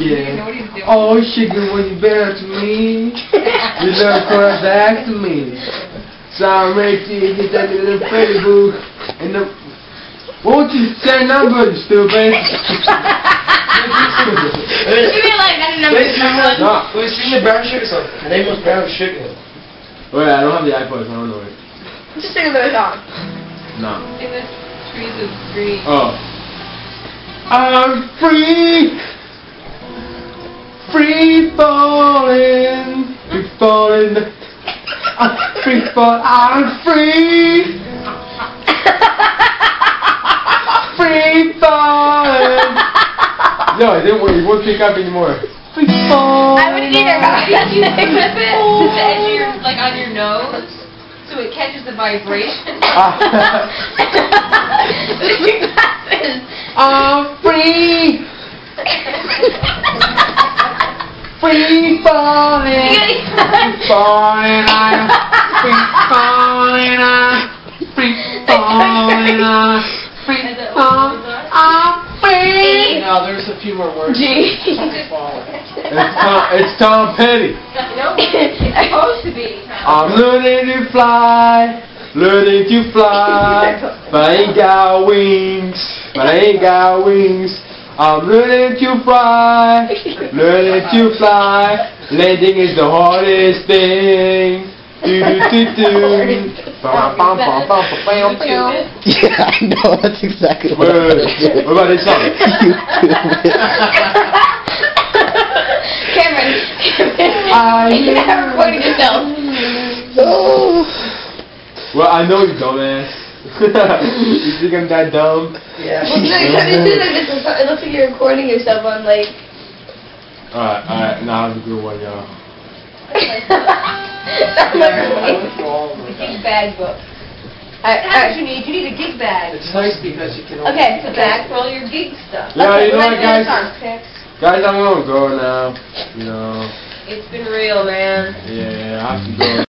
Yeah. what he's doing. Oh, sugar, when you better to me, you love for back to me. So I'm ready to hit that little Facebook and the. What would you say number, you stupid? You mean like that number Wait, sing one? No. Wait, the brown sugar song. Her name was Brown Sugar. Wait, I don't have the iPod, so I don't know it. Just sing another song. No. In the trees of green. Oh. I'm free! Free falling! Free falling! I'm free fall. I'm free! Free falling! No, it didn't. It won't pick up anymore. Free falling! I wouldn't either. Did you clip it to the edge of your, like on your nose, so it catches the vibration? Ah. Glasses. I'm free! Free falling! falling, I'm free falling, I'm free falling, I'm free falling, I'm free. Now there's a few more words. G. It's Tom, it's Tom Petty. No, it's supposed to be. I'm learning to fly, learning to fly, but I ain't got wings, but I ain't got wings. I'm learning to fly, learning to fly. Landing is the hardest thing. Do do do do. Bum, bum, bum, bum, bum, bum, bum. Yeah, I know. That's exactly what Wait, I wait, wait. What about this song? Cameron. Cameron. I You're not recording yourself. Oh. Well, I know you dumbass. You think I'm that dumb? Yeah. Well, no, it looks like this is- it looks like you're recording yourself on like. Alright, alright, now have a good one, y'all. That's my recording. The gig bag book. I- That's what you need. You need a gig bag. It's nice because you can. Okay, It's a bag for all your gig stuff. Yeah, Okay, you know what, guys? Guys, I'm gonna go now. You know, It's been real, man. yeah, I have to go.